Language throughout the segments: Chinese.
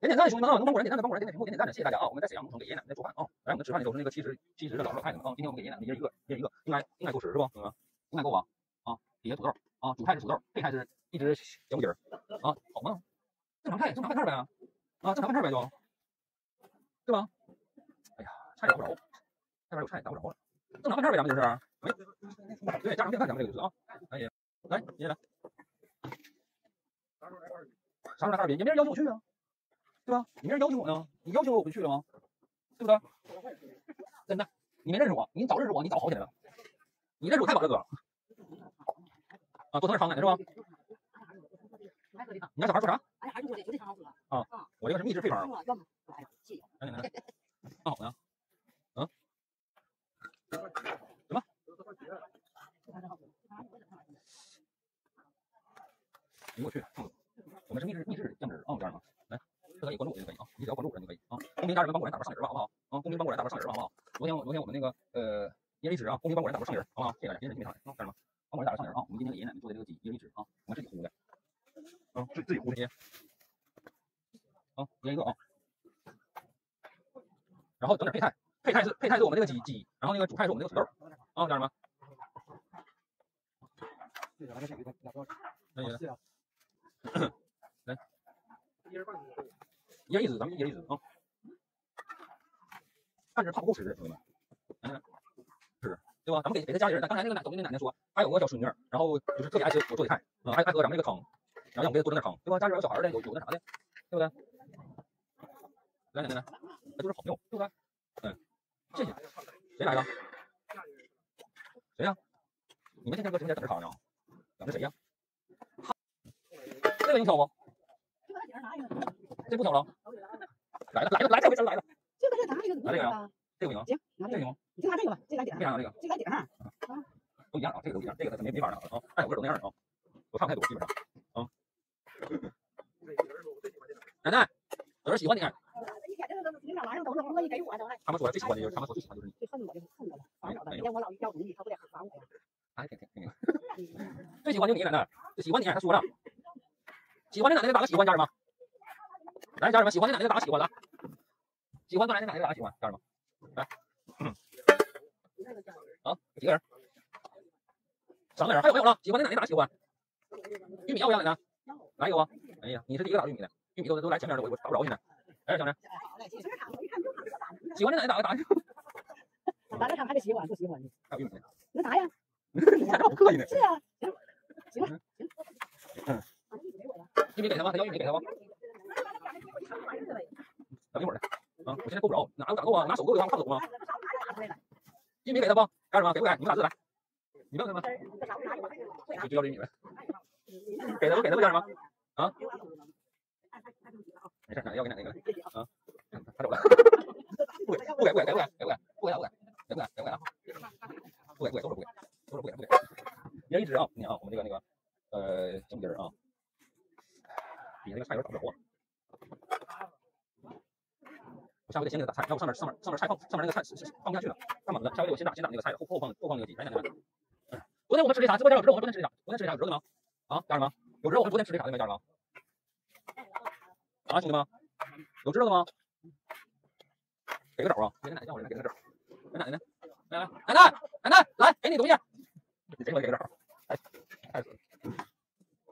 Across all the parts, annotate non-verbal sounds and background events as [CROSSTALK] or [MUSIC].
点点赞，兄弟们啊，能帮我点点赞的帮我点点屏幕点点赞的，谢谢大家啊！我们在沈阳农村给爷爷奶奶做饭啊，来，我们吃饭的都是那个七十七十的老老太太们啊，今天我们给爷爷奶奶一人一个，一人一个，应该应该够吃是不？嗯，应该够吧？啊，底下土豆啊，主菜是土豆，配菜是一只小母鸡儿啊，好吗？正常菜，正常饭菜呗啊，正常饭菜呗就，对吧？哎呀，菜打不着，下边有菜打不着了，正常饭菜呗，咱们就是，哎，对，家常便饭咱们这个就是啊，来爷，来爷爷来。啥时候来哈尔滨？也没人邀请我去啊，对吧？你没人邀请我呢，你邀请我我不就去了吗？对不对？真的，你没认识我，你早认识我，你早好起来了。你认识我太晚了，哥。啊，做成点汤奶奶是吧？你家小孩说啥？啊，我这个是秘制配方。来来来，放好呢。嗯？什么？哎呦我去！我们是秘制秘制酱汁啊，家人们，来，这可以关注我就可以啊，你只要关注我就可以啊。公屏家人们帮果然打波上人吧，好不好？啊，公屏帮果然打波上人吧，好不好？昨天我昨天我们那个呃椰离子啊，公屏帮果然打波上人，好不好？谢谢大家，今天今天上人啊，家人们，帮果然打波上人啊。我们今天给爷爷奶奶做的这个鸡椰离子啊，我们自己烀的，啊，自自己烀的些，啊，一人一个啊。然后整点配菜，配菜是配菜是我们这个鸡鸡，然后那个主菜是我们这个土豆啊，家人们。那也。来，一人啊。看着怕不够吃，兄弟们，嗯，是，对吧？咱们给给他家里人，刚才那个奶抖音那奶奶说，还有个小孙女，然后就是特别爱吃我做的菜，啊，还还喝咱们这个汤，然后让我给他多整点汤，对吧？家里有小孩的，有有那啥的，对不对？来奶奶，那就是朋友，对不对？嗯，谢谢。谁来的？谁呀？你们天天搁直播间等着他呢？等着谁呀？这个你挑不？这不挑了。来了来了来这回真来了。这个是拿这个拿这个呀？这个行。行，拿这个行吗？你就拿这个吧，这个点为啥拿这个？这个顶上。都一样啊，这个都一样，这个它没没法拿了啊，爱有味都那样啊，都差不太多，基本上啊。奶奶，有人喜欢你。他们说最喜欢的就是他们说最喜欢就是你。最恨我就是恨我了，烦我了。每天我老要东西，他不得烦我呀？哎，挺挺挺。最喜欢就你奶奶，喜欢你，他说了。喜欢的奶奶打个喜欢，家人们。来，家人们，喜欢的奶奶打个喜欢来。喜欢做奶奶奶奶打个喜欢，家人们。来，嗯。啊，几个人？三个人，还有没有了？喜欢的奶奶打个喜欢。玉米要不要奶奶？来一个吧。哎呀，你是第一个打玉米的，玉米都都来前面的，我我打不着现在。哎，小陈。喜欢的奶奶打个打。打个场还得喜欢不喜欢的？还有玉米。那啥呀？你咋这么客气呢？是啊。行，行，嗯。玉米给他吗？他要玉米给他吗？等一会儿来啊！我现在够不着，哪有哪够啊？拿手够的话，我看走吗？玉米给他不？干什么？给不给？你们俩字来。你问 [LAUGHS] 他们？就就要这玉米呗。给他不？给他不？干什么？啊？没事，奶奶要给奶奶一个啊。他走了。不给，不给，不给，给不给？给不给？不给，不给，给不给？给不给啊？不给，不给，都是不给，都是不给，不给。一人一只啊！你看啊，我们这个那个呃小母鸡儿啊。底下那个菜有点打不着啊！我下回得先给他打菜，要不上面上面上面菜放上面那个菜是是放不下去了，太满了。下回我先打先打那个菜，后后放后放那个鸡。来来来，嗯，昨天我们吃的啥？直播间有知道我们昨天吃的啥？昨天吃的啥？有知道的吗？啊，家人们，有知道我们昨天吃的啥的没？家人们？啊，兄弟们，有知道的吗？给个枣啊！给奶奶叫我来，给个枣。给奶奶呢？来来，奶奶奶奶来，给你东西。谁给我给个枣？哎，太死了！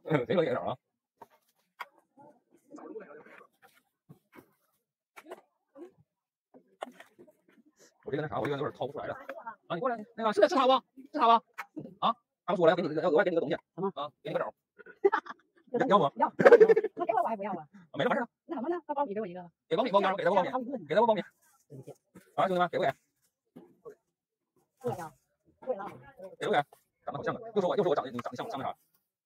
[LAUGHS] 谁给我给个枣啊？这个那啥，我这个有点掏不出来了。啊，你过来，那个是是他不？是他不？啊，他们说了，要给你要额外给你个东西。什么？啊，给你个枣。[LAUGHS] 要不？要。他给我我还不要啊。没了完事了。那什么呢？把苞米给我一个。给苞米苞米，给他苞米，给他苞米。啊，兄弟们，给不给？不给啊。不给了。给不给？长得好像啊，又说我又说我长得你长得像像那啥。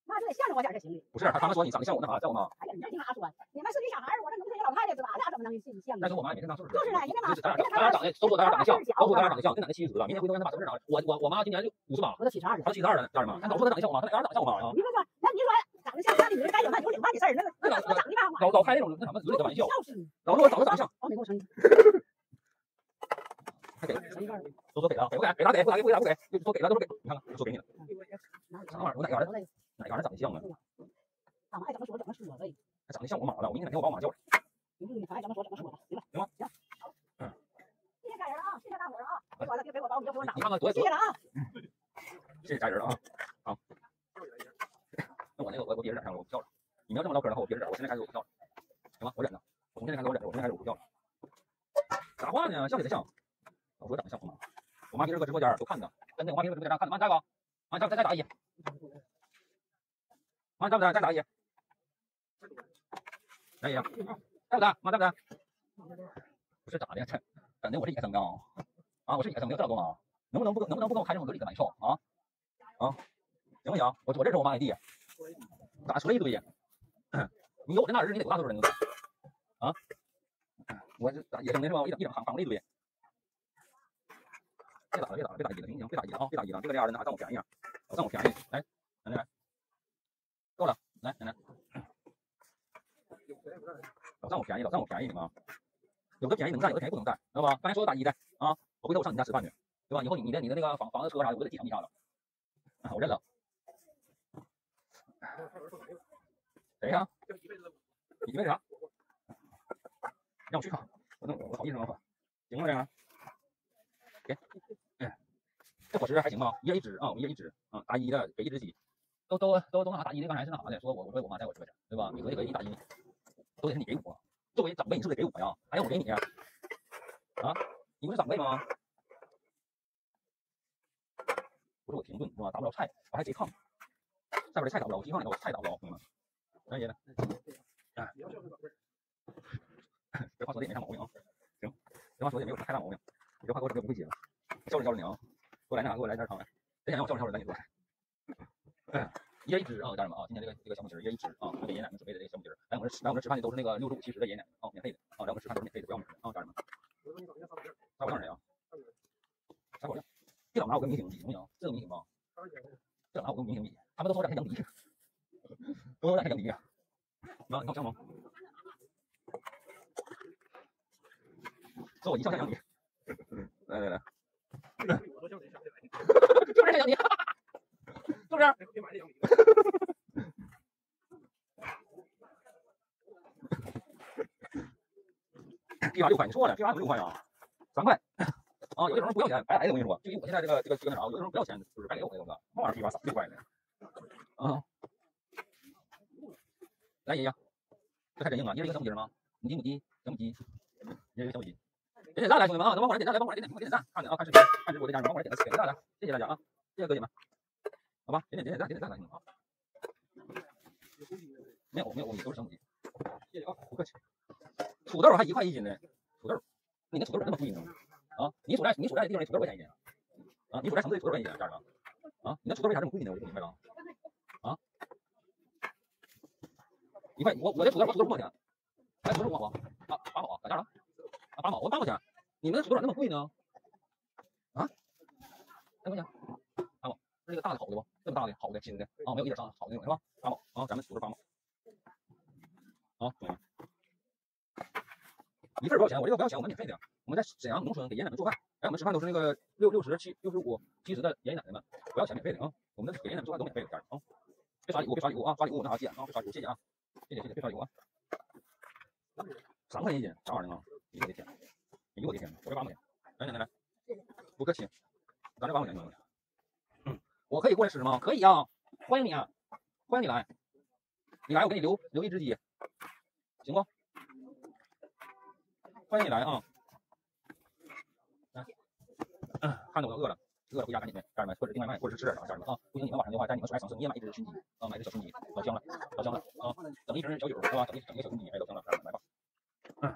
那就得向着我点才行的。不是，他他们说你长得像我那啥叫吗？哎呀，你这听他说，你们是你小孩，我这农村老太太是吧？那怎么能信像？但是我妈每天当就是。就是呢，人家妈，咱俩咱俩长得都说咱俩长得像，都说咱俩长得像，跟咱的七十了。明天回头让他把身份证拿来。我我我妈今年就五十八，我都七十二了，她七十二了，家人们，咱都说她长得像我妈，她哪长得像我妈啊？你说说，那你说长得像家里人该有那有领办的事儿，那个那个长得吧？老老开那种那什么嘴里的玩笑，老说我长得长得像。好，你给我盛一个。还给，都说给了，给不给？给他给，不给不给不给，就说给了都是给，你看看，说给你了。啥玩意儿？我哪嘎的？哪嘎的长得像啊？俺们爱怎么说怎么说呗。还长得像我妈了，我明天哪天我把我妈叫来。你爱怎么说怎么说吧，行吧，行吗？行。嗯。谢谢家人啊，谢谢大伙儿啊，别管了，别给我把我们就给我拿你。看看多多谢谢了啊。谢谢家人了啊，好。那我那个我我憋着点，我不跳了。你们要这么唠嗑的话，我憋着点，我现在开始我不跳了，行吗？我忍着，我从现在开始我忍着，我现在开始我不跳了。啥话呢？像谁像？我说长得像我妈，我妈平时搁直播间都看着，真的，我妈平时搁直播间看着，妈你在不？妈再再再打一，在不在？在打一，来一个，在不在？妈在不在？不是咋的？这整的我是野生的啊！啊，我是野生的，这老公啊，能不能不能不能不跟我开这种隔离的玩笑啊？啊，行不行？我我这是我妈的地，咋说了一堆？你有我这大儿子，你得多大岁数了你？啊？我这咋野生的是吧？我一整一整行行了一堆。别打了，别打了，别打野了，行不行？别打野了啊！别打野了，别搁这样的，那还占我便宜啊！我占我便宜，来，奶奶来，够了，来奶奶，老占我便宜，老占我便宜你们啊！有的便宜能占，有的便宜不能占，知道吧？刚才说打一的啊，我回头我上你家吃饭去，对吧？以后你你的你的那个房房子车啥的，我都得继承一下子，啊，我认了。谁呀？你为啥？让我去看，我那我好意思吗？行吗这样？给，哎，这伙食还行吧？一人一只啊，我们一人一只啊，打一的给一只鸡，都都都都那啥打一的，刚才是那啥的，说我我说我妈在我直播间，对吧？你合计合计一打一，都得是你给我，作为长辈你是不是得给我呀？还要我给你啊？你不是长辈吗？不是我停顿是吧？打不着菜，我还贼炕，下边的菜打不着，我鸡放里头菜打不着，兄弟们，来爷的，哎，这话说的也没啥毛病啊，行，这话说的也没有太大毛病，你这话给我整的不会接了，教着教着你啊，给我来那啥，给我来点汤来，谁想让我教着教着赶紧做。哎，一人一只啊，家人们啊，今天这个这个小母鸡儿一人一只啊，给爷爷奶奶准备的这个小母鸡儿，来我们这来我们这吃饭的都是那个六十五七十的爷爷奶奶啊，免费的啊，来我们吃饭都是免费的，不要名的啊，家人们。撒狗酱谁啊？撒狗酱，别老拿我跟明星比，行不行？这能明星吗？这拿我跟明星比，他们都说我长得像杨迪，[LAUGHS] 都说我长得像杨迪啊。妈，你看我像吗？说我一笑像杨迪。来来来，[LAUGHS] [LAUGHS] 就是像杨迪，是不是？一把六块，[LAUGHS] 你错了，这把怎么六块啊？三块啊，有的时候不要钱，白来的，我跟你说，就以我现在这个这个这个那啥，有的时候不要钱，就是白给我的，那个，那玩意儿一把三六块的啊。来爷爷，这太真硬了，你是一个小母鸡吗？母鸡母鸡小母鸡，你是一个小母鸡。点点赞来，兄弟们啊，能帮我来点赞来，帮我来点点点赞，看着啊，看视频看直播的家人，帮我来点个点个赞来，谢谢大家啊，谢谢哥姐们，好吧，点点点点赞点点赞来，兄弟们啊。没有没有，我们都是小母鸡，谢谢啊，不客气。土豆还一块一斤呢，土豆，你那土豆咋那么贵呢？啊，你所在你所在的地方的土豆多少钱一斤啊？啊，你所在城市的土豆多少钱一斤，家人们？啊，你那土豆为啥这么贵呢？我就不明白了。啊，一块，我我这土豆我土豆多少钱？哎，土豆多少毛？啊，八毛，咋价了？啊，八毛，我八毛钱。你们的土豆咋那么贵呢？啊，三块钱，八毛，是那个大的好的不？大的好的新的啊，没有一点伤好的那种是吧？八毛啊，咱们数着八毛。啊，朋友们。一份多少钱？我这个不要钱，我们免费的。我们在沈阳农村给爷爷奶奶做饭，哎，我们吃饭都是那个六六十七、六十五、七十的爷爷奶奶们，不要钱，免费的啊。我们的给爷爷奶奶做饭都免费的，家人啊。别刷礼物，别刷礼物啊！刷礼物那啥急眼啊！别刷礼物，谢谢啊，谢谢谢谢，别刷礼物啊。三块钱一斤，啥玩意儿啊？哎呦我的天！哎呦我的天！我这八毛钱，来来来来，不客气，咱这八毛钱行不行？嗯，我可以过来吃吗？可以呀，欢迎你啊，欢迎你来，你来我给你留留一只鸡，行不？欢迎你来啊！来，嗯，看着我都饿了，饿了回家赶紧的，家人们，或者订外卖，或者是吃点啥，家人们啊！不行你们晚上的话，在你们所在城市，你也买一只熏鸡啊，买一只小熏鸡，老香了，老香了啊！整一瓶小酒是吧？整一整一个小熏鸡，哎，老香了，来吧。嗯，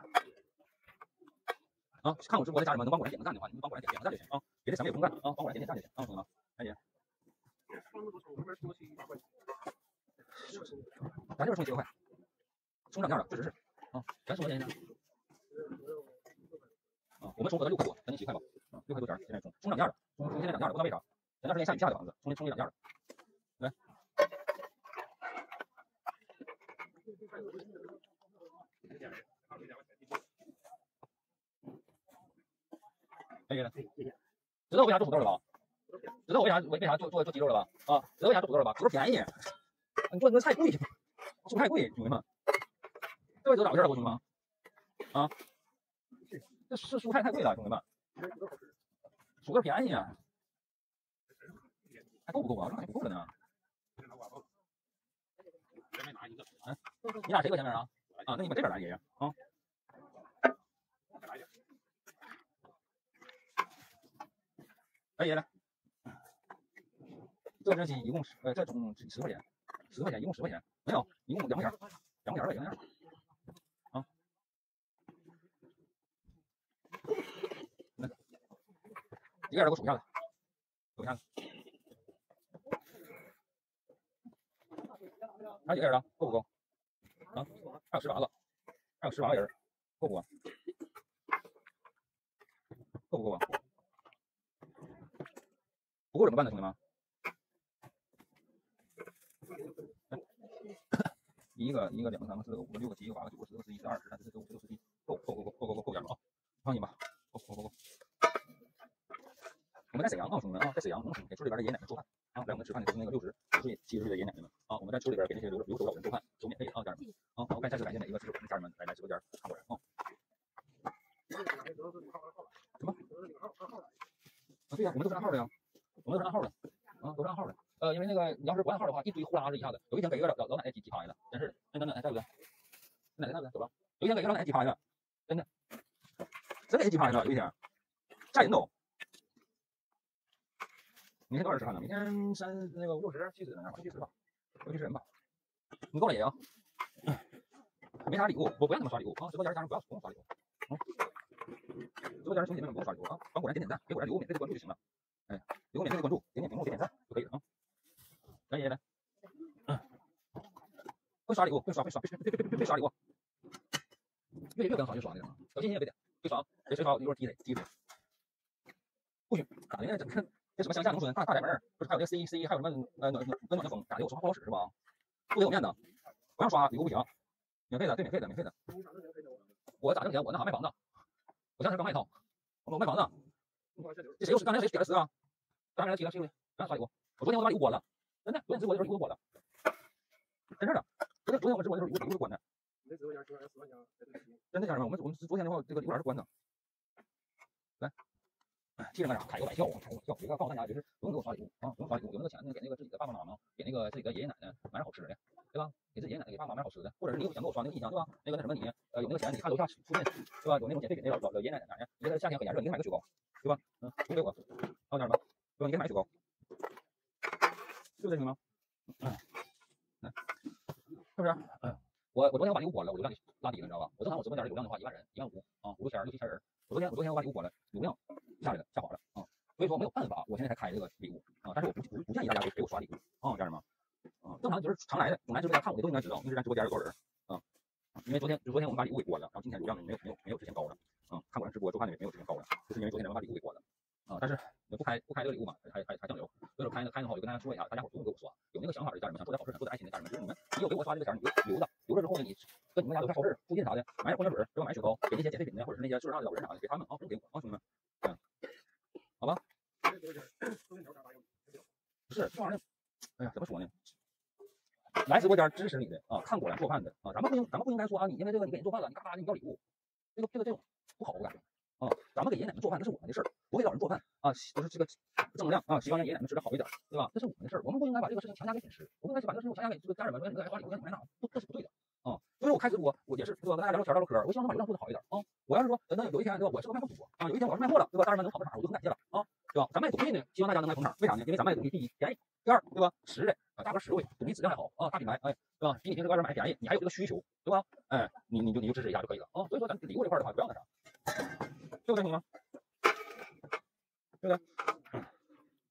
啊，看我直播的家人们，能帮我来点个赞的话，你们帮我来点点个赞就行啊，别的什么也不用干啊，帮我来点点赞就行啊，兄弟们，来姐。咱这边充几块，充涨价了，确实是。啊，咱十块钱一张。啊，我们充合的六块多，将近七块吧，啊，六块多钱，现在充充涨价了，充充现在涨价了，不知道为啥，前段时间下雨下的房子，充充涨价了，来，可以了，知道为啥种土豆了吧？知道我为啥为为啥做做做鸡肉了吧？啊，知道为啥做土豆了吧？土豆便宜，你做那菜贵，蔬菜贵，兄弟们，这回知道咋回事了不，兄弟们？啊，这是蔬菜太贵了，兄弟们，土豆便宜啊，还够不够啊？我感觉不够了呢。嗯，你俩谁搁前面啊？啊，那你们这边来爷爷啊。哎，爷来，这只鸡一共十，呃，这总十块钱，十块钱，一共十块钱，没有，一共两块钱，两块钱吧，两块钱。啊，那几个人给我数一下子，数一下子，还有几个人啊？够不够？啊，还有十八个，还有十八个人，够不够？够不够啊？不够怎么办呢，兄弟们？一个一个两个三个四个五个六个七个八个九个十个十一十二十三十四十五十六十七，够够够够够够够够点了啊！放心吧，够够够够。我们在沈阳啊，兄弟们啊，在沈阳农村给村里边的爷爷奶奶做饭啊，来我们吃饭的都是那个六十岁、七十岁的爷爷奶奶们啊，我们在村里边给那些留留守老人做饭，都免费啊，家人们啊！我感再次感谢每一个支持我们家人们来来直播间看果然啊。什么？啊，对呀，我们都是暗号的呀。我们都是暗号的，啊，都是暗号的。呃，因为那个你要是不按号的话，一堆呼啦子一下子。有一天给一个老老奶奶挤挤趴下了，真是的。那等等，在不在？奶奶在不在？走吧。有一天给一个老奶奶挤趴下了，真的，真给挤趴下了。有一天，吓人都。明天多少人吃饭呢？明天三那个五六十七十那样吧，七十吧，六七十人吧。你够了也啊。没啥礼物，我不让他们刷礼物啊。直播间家人不要不用刷礼物。嗯。直播间兄弟们不用刷礼物啊，帮果然点点赞，给果然礼物免费的关注就行了。哎，给我免费的关注，点点屏幕，点点赞就可以了啊！来爷爷来，嗯，会刷礼物，会刷会刷，别别别刷礼物，越越跟好越刷的啊！小心心也别点，别刷，别谁刷一会儿踢他踢他，不许咋的呢？这这什么乡下农村大大宅门，不是还有那 C C 还有什么呃暖暖温暖的风，咋的？我说话不好使是吧？不给我面子，不让刷礼物不行，免费的对免费的免费的，我咋挣钱？我那啥卖房子，我前两天刚卖一套，我卖房子。这谁又是刚才谁点的词啊？刚才来提了谁？刚刷礼物，我昨天我把礼物关了，真的，昨天直播的时候礼物关了，真事的。昨天昨天我直播的时候有个礼物关的。真的家人们，我们我们昨天的话这个礼物是关的。来，替人干啥？开个玩笑啊，开个玩笑。这个告诉大家就是不用给我刷礼物啊，不用刷礼物，有那个钱呢给那个自己的爸爸妈妈，给那个自己的爷爷奶奶买点好吃的，对吧？给自己爷爷奶奶给爸爸妈妈买好吃的，或者是你有想给我刷那个音箱，对吧？那个那什么你呃有那个钱，你看楼下附近对吧？有那种免费给那老老老爷爷奶奶奶，你觉得夏天很炎热，你给买个雪糕，对吧？嗯，不给我，好家人们，对吧？你给买雪糕，对不对，兄弟们？嗯，来，是不是？嗯，我我昨天我把礼物关了，我就让你拉低了，你知道吧？我正常我直播间流量的话一万人，一万五啊，五六千六七千人。我昨天我昨天我把礼物关了，流量下来了，下滑了啊，所以说没有办法，我现在才开这个礼物啊，但是我不不不建议大家给给我刷礼物啊，家人们啊，正常就是常来的，总来直播间看我的都应该知道，平时咱直播间有多少人啊？因为昨天就昨天我们把礼物给关了，然后今天流量呢没有没有没有之前高了啊，看我们直播做饭的也没有之前高了，就是因为昨天咱们把礼物给关了啊，但是不开不开这个礼物嘛，还还还降流，所以说开呢开的话我就跟大家说一下，大家伙不用给我刷，有那个想法的家人们，想做点好事，想做点爱心的家人们，就是你们你有给我刷这个钱，你就留着，留着之后呢，你跟你们家楼下超市附近啥的买点矿泉水，对吧？买雪糕，给那些减肥品的或者是那些岁数大的老人啥的，给他们啊，不用给我啊，兄弟们，嗯，好吧？不是这玩意儿，哎呀，怎么说呢？来直播间支持你的啊，看果然做饭的啊，咱们不应咱们不应该说啊，你因为这个你给人做饭了，你嘎嘎的你要礼物，这个这个这种不好，我感觉啊，咱们给爷爷奶奶做饭那是我们的事儿，我给老人做饭啊，就是这个正能量啊，希望让爷爷奶奶吃的好一点，对吧？这是我们的事儿，我们不应该把这个事情强加给粉丝，我们应该把这个事情强加给这个家人们，说你来刷礼物，你来拿，不这是不对的啊。所以我开直播，我也是对吧？跟大家聊聊天唠唠嗑，我希望能把流量做的好一点啊。我要是说等等有一天对吧，我是个卖货主播啊，有一天我要是卖货了，对吧？家人们能跑个场，我就很感谢了啊，对吧？咱卖东西呢，希望大家能来捧场，为啥呢？因为咱卖的东西第一便宜，第二对吧？实在价格实惠，东西质量还好啊，大品牌哎，对吧？比你平时外边买便宜，你还有这个需求，对吧？哎，你你就你就支持一下就可以了啊。所以说咱礼物这块的话，不要那啥，对不对，兄弟们？对不对？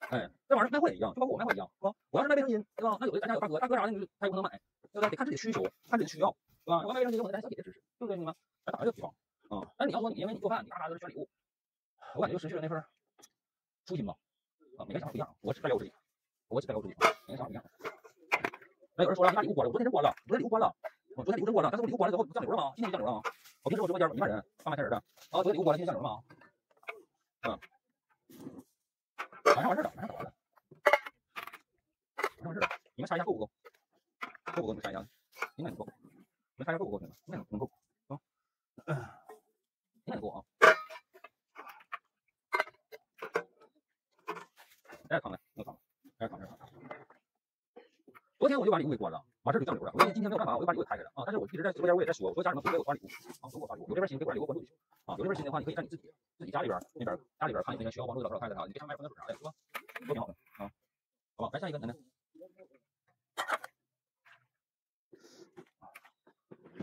哎，这玩意儿卖货也一样，就包括我卖货一样，是吧？我要是卖卫生巾，对吧？那有的咱家有大哥，大哥啥的，你就他也不能买，对不对？得看自己的需求，看自己的需要，对吧？我卖卫生巾，我得咱小姐姐支持，对不对，兄弟们？咱打这个比方啊。但是你要说你因为你做饭，你嘎嘎都是选礼物，我感觉就失去了那份初心吧。啊，每个想法不一样，我只代表我自己，我只代表我自己，每个想法不一样。那有人说了，你把礼物关了，我昨天真关了，昨天礼物关了，我昨天礼物真关了，但是我礼物关了之后不降流了吗？今天就降流了啊？我平时我直播间一万人，八万千人的，啊，昨天礼物关了，今天降流了吗？嗯。马上完事了，马上搞完了，马上完事了。你们猜一下够不够？够不够？你们猜一下，应该能够。你们猜一下够不够？应该能够啊。天我就把礼物给关了，完事儿就掉礼物了。我今天今天没有办法，我就把礼物给开开了啊。但是我一直在直播间我也在说，我说家人们不给我发礼物啊，不给我发礼物。有这边心可以把礼物关注就行啊。有这边心的话，你可以在你自己自己家里边那边家里边看有那个需要帮助的老师看看他，你别上麦分水啥的，是吧？都挺好的啊。好吧，来下一个，楠楠。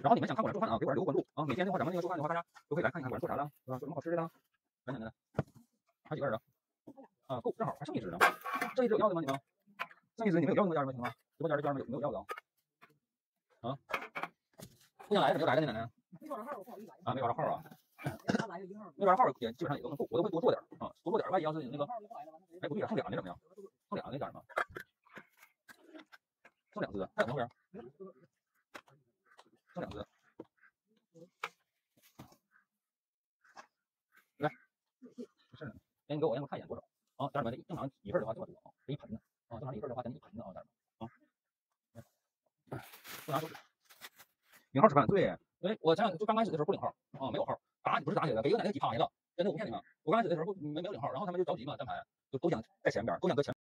然后你们想看我做饭啊，给我留个关注啊。每天的话，咱们那个做饭的话，大家都可以来看一看我做啥了，是吧？做什么好吃的呢？来，楠楠，还几个人啊？啊，够，正好还剩一只呢。这一只有要的吗？你们？剩一只你们有要的吗？家人们，兄弟们，直播间的家人们有没有要的啊？啊？不想来怎么就来了呢？奶奶？没找着号，不好意思来。啊，没玩着号啊？来了一号，没号也基本上也都能够，我都会多做点啊，多做点。万一要是那个，哎，不对呀，剩俩呢，怎么样？剩俩呢，家人们，剩两只，还有后边，剩两只。来，没事呢。哎，你给我让我看一眼多少啊？家人们，这正常一份的话这么多啊，这一盆呢啊，正常一份的话得一盆呢啊，家人们啊。不拿手指。领号吃饭，对，因为我前两天就刚开始的时候不领号啊，没有号，打你不是打起来了，给一个奶奶挤趴下了，真的我不骗你们，我刚开始的时候不没没有领号，然后他们就着急嘛，站牌就都想在前边，都想搁前。